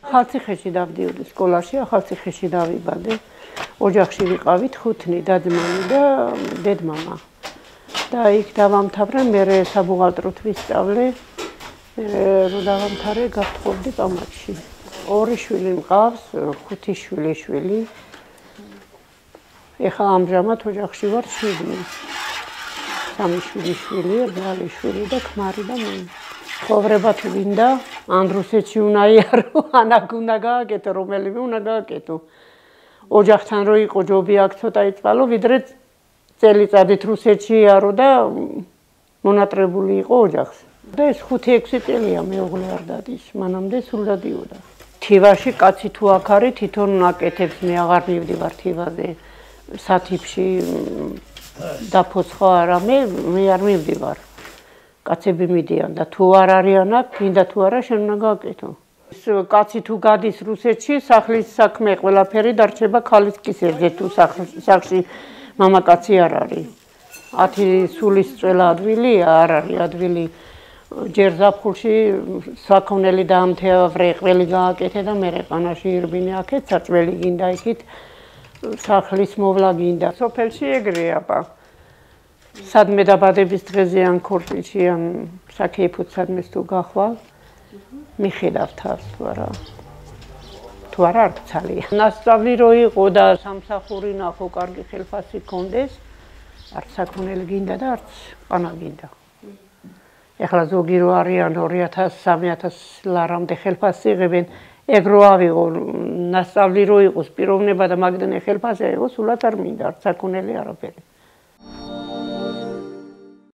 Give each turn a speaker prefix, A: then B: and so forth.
A: ხალციხეში დავდიოდი სკოლაში, ახალციხეში დავიბადე. ოჯახში ვიყავით ხუთნი, დადმანი და დედმამა. და იქ დავამთავრე, მე საბუღალტროთ ვისწავლე. რო დავამთავრე, გავთხოვდი პამაკში. ორი შვილი მყავს, ხუთი შვილი შვილი. ეხლა ამჟამად ოჯახში ვარ შვილი. სამი შვილი შვილი, ბრალი შვილი და ქმარი და მე. ხოვრება თუ გინდა, ან რუსეთში უნდა იარო, ან აქ უნდა გააკეთო, რომელიმე უნდა გააკეთო. ოჯახთან რო იყო ჯობი აქ ცოტა იწვალო, ვიდრე წელიწადით რუსეთში იარო და მონატრებული იყო ოჯახს. და ეს 5-6 წელია მეუღლე არ დადის, მანამდე სულ დადიოდა. თივაში კაცი თუ აქ არის, თვითონ აკეთებს, მე აღარ მივდივარ თივაზე. სათიფში დაფოცხო არა მე, მე არ მივდივარ. კაცები მიდიან და თუ არ არიან აქ, მინდა თუ არა შენ უნდა გააკეთო. კაცი თუ გადის რუსეთში, სახლის საქმე ყველაფერი დარჩება ქალის კისერზე თუ სახლში მამაკაცი არ არის. 10 სულის წელა ადვილი არ არის ადვილი. ჯერ ზაფხულში საქონელი დაამთეავრე, ყველი გააკეთე და მე რეყანაში ირბინე აქეთ, საწველი გინდა იქით. სახლის მოვლა გინდა. სოფელში ეგრეა პა. სადმე დაბადების დღეზე ან ქორწილში ან საქეიფოთ სადმეს თუ გახვალ. მიხედავ თავს თუ არა თუ არა არ გცალია. ნასწავლი რო იყო და სამსახური ნახო კარგი ხელფასი კონდეს არც საქონელი გინდა და არც პანა გინდა. ეხლა ზოგი რო არიან 2000 3000 ლარამდე ხელფასი იღებენ. ეგ რო ავიღო ნასწავლი რო იყოს პიროვნება და მაგდანე ხელფასი აიღო სულაც არ მინდა არც საქონელი არაფერი